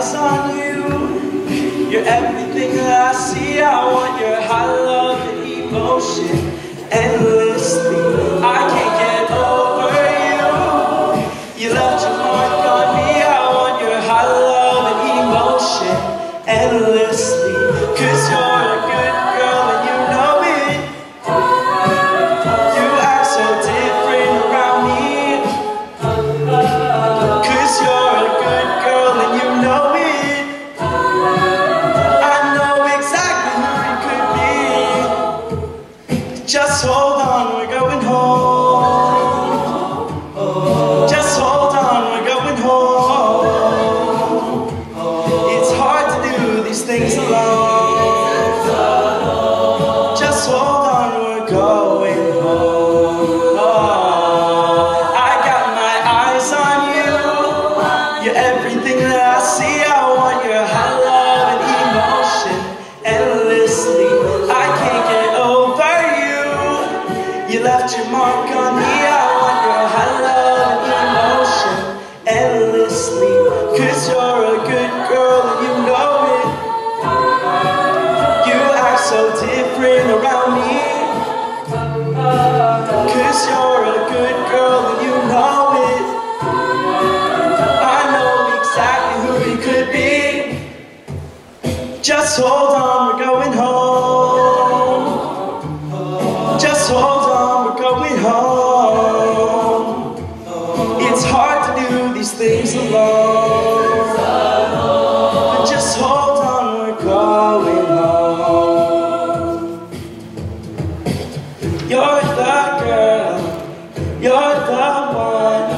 eyes on you. You're everything that I see. I want your high love and emotion Endlessly. These things alone. Just hold on, we're going home. Just hold on, we're going home. It's hard to do these things alone. But just hold on, we're going home. You're the girl, you're the one.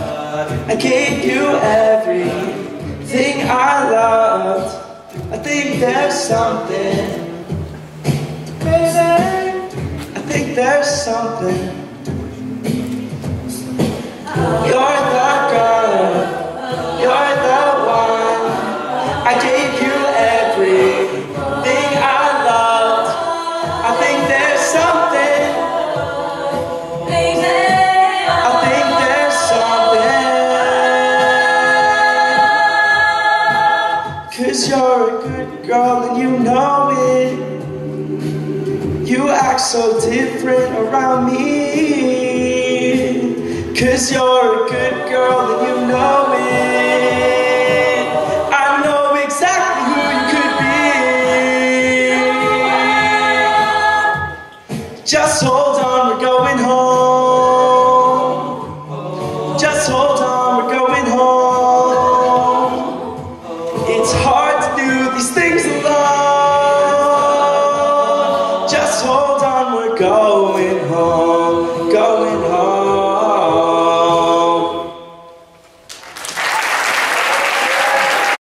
I gave you everything I loved. Think there's something, baby. I think there's something. You're Cause you're a good girl and you know it. You act so different around me. Cause you're a good girl and you know it. I know exactly who you could be. Just hold on, we're going home. Just hold on,